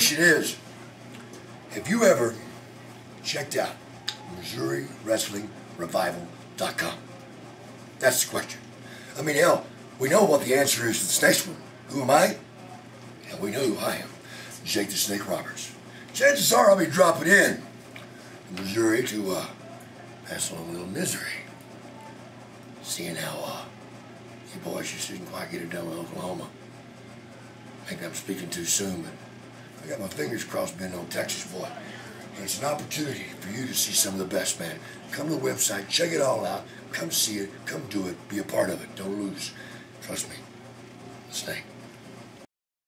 question is, have you ever checked out Missouri Wrestling Revival.com? That's the question. I mean, hell, we know what the answer is to this next one. Who am I? Yeah, we know who I am. Jake the Snake Roberts. Chances are I'll be dropping in Missouri to uh, pass on a little misery. Seeing how uh, you boys just didn't quite get it done with Oklahoma. I think I'm speaking too soon, but got my fingers crossed being on Texas boy. And it's an opportunity for you to see some of the best, man. Come to the website, check it all out, come see it, come do it, be a part of it. Don't lose. Trust me.